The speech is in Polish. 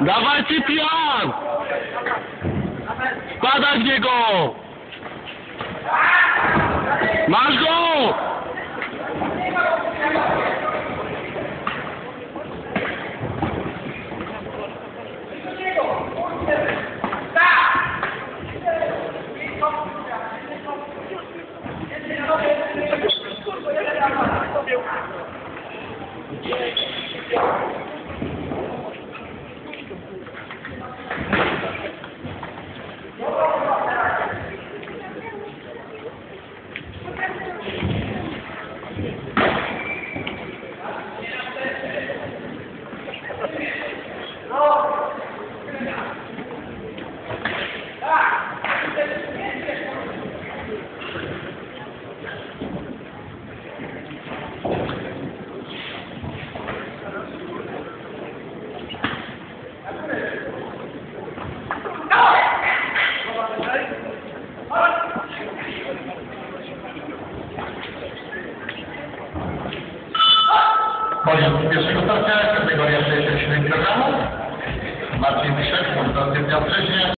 Dawaj Cyprian! Spadaj w niego! Masz go! Koniec pierwszego starcia, kategoria 67 kg. Marcin dwa tygodnia wcześniej.